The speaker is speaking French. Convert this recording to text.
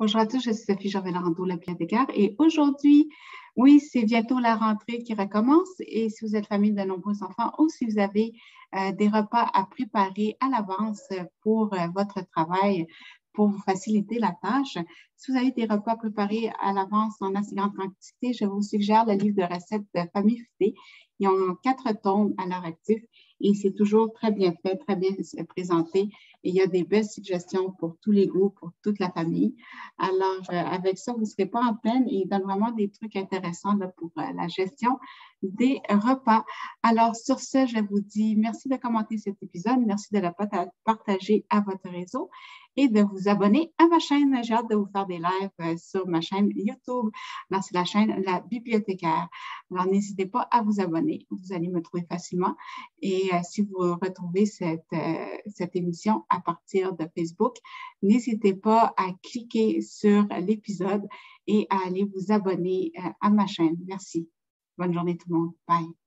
Bonjour à tous, je suis Sophie Gervais-Larando, la bibliothécaire. Et aujourd'hui, oui, c'est bientôt la rentrée qui recommence. Et si vous êtes famille de nombreux enfants ou si vous avez euh, des repas à préparer à l'avance pour euh, votre travail, pour vous faciliter la tâche, si vous avez des repas préparés à l'avance en assez grande quantité, je vous suggère le livre de recettes de Famille Fidée. Ils ont quatre tomes à leur actif et c'est toujours très bien fait, très bien présenté. Et il y a des belles suggestions pour tous les goûts, pour toute la famille. Alors, euh, avec ça, vous ne serez pas en peine et il donne vraiment des trucs intéressants pour euh, la gestion des repas. Alors, sur ce, je vous dis merci de commenter cet épisode, merci de le partager à votre réseau de vous abonner à ma chaîne. J'ai hâte de vous faire des lives euh, sur ma chaîne YouTube. c'est la chaîne La Bibliothécaire. Alors, n'hésitez pas à vous abonner. Vous allez me trouver facilement. Et euh, si vous retrouvez cette, euh, cette émission à partir de Facebook, n'hésitez pas à cliquer sur l'épisode et à aller vous abonner à ma chaîne. Merci. Bonne journée tout le monde. Bye.